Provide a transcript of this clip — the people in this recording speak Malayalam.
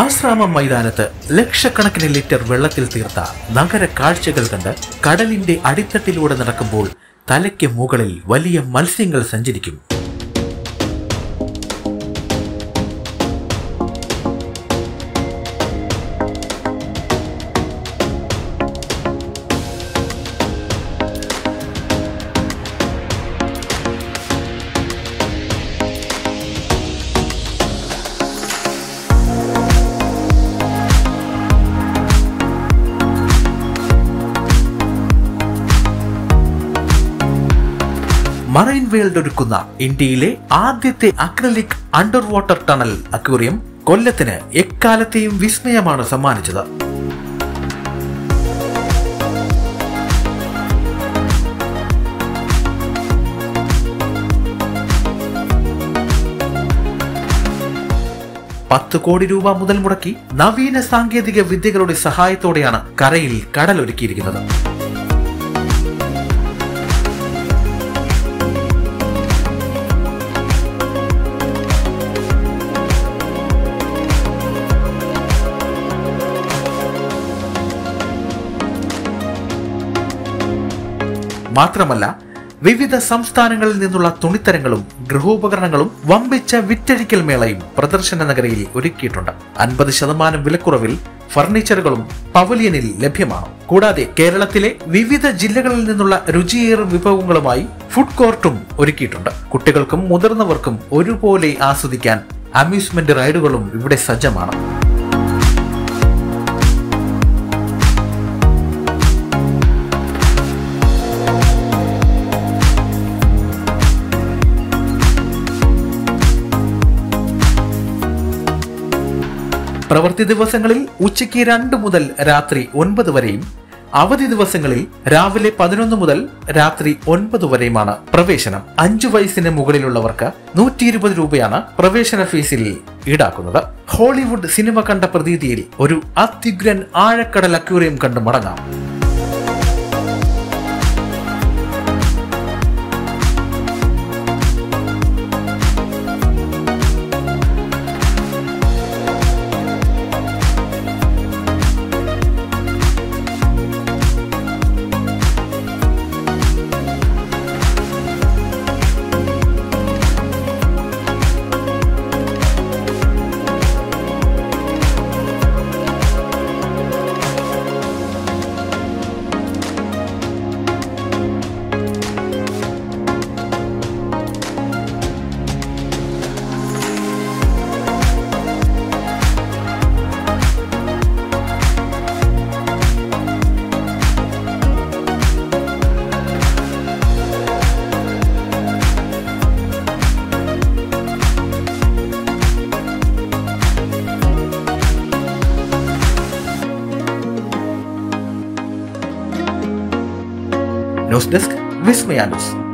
ആശ്രാമം മൈതാനത്ത് ലക്ഷക്കണക്കിന് ലിറ്റർ വെള്ളത്തിൽ തീർത്ത നഗര കാഴ്ചകൾ കണ്ട് കടലിന്റെ അടിത്തട്ടിലൂടെ നടക്കുമ്പോൾ തലയ്ക്ക് മുകളിൽ വലിയ മത്സ്യങ്ങൾ സഞ്ചരിക്കും. മറൈൻ വേൾഡ് ഒരുക്കുന്ന ഇന്ത്യയിലെ ആദ്യത്തെ acrylic under water tunnel aquarium കൊല്ലത്തിന് എക്കാലത്തെയും വിസ്മയമാണ് സമ്മാനിച്ചത്. പത്ത് കോടി രൂപ മുതൽ മുടക്കി നവീന സാങ്കേതിക വിദ്യകളുടെ സഹായത്തോടെയാണ് കരയിൽ കടലൊരുക്കിയിരിക്കുന്നത്. മാത്രമല്ല വിവിധ സംസ്ഥാനങ്ങളിൽ നിന്നുള്ള തുണിത്തരങ്ങളും ഗൃഹോപകരണങ്ങളും വമ്പിച്ച വിറ്റഴിക്കൽ മേളയും പ്രദർശന നഗരയിൽ ഒരുക്കിയിട്ടുണ്ട്. അൻപത് ശതമാനം വിലക്കുറവിൽ ഫർണിച്ചറുകളും പവലിയനിൽ ലഭ്യമാണ്. കൂടാതെ കേരളത്തിലെ വിവിധ ജില്ലകളിൽ നിന്നുള്ള രുചിയേറും വിഭവങ്ങളുമായി ഫുഡ് കോർട്ടും ഒരുക്കിയിട്ടുണ്ട്. കുട്ടികൾക്കും മുതിർന്നവർക്കും ഒരുപോലെ ആസ്വദിക്കാൻ അമ്യൂസ്മെന്റ് റൈഡുകളും ഇവിടെ സജ്ജമാണ്. പ്രവൃത്തി ദിവസങ്ങളിൽ ഉച്ചയ്ക്ക് രണ്ട് മുതൽ രാത്രി ഒൻപത് വരെയും അവധി ദിവസങ്ങളിൽ രാവിലെ പതിനൊന്ന് മുതൽ രാത്രി ഒൻപത് വരെയുമാണ് പ്രവേശനം. അഞ്ചു വയസ്സിന് മുകളിലുള്ളവർക്ക് നൂറ്റി ഇരുപത് രൂപയാണ് പ്രവേശന ഫീസിൽ ഈടാക്കുന്നത്. ഹോളിവുഡ് സിനിമ കണ്ട പ്രതീതിയിൽ ഒരു അത്യുഗ്രൻ ആഴക്കടൽ അക്വേറിയം കണ്ടു മടങ്ങാം. ന്യൂസ് ഡെസ്ക് വിസ്മയ ന്യൂസ്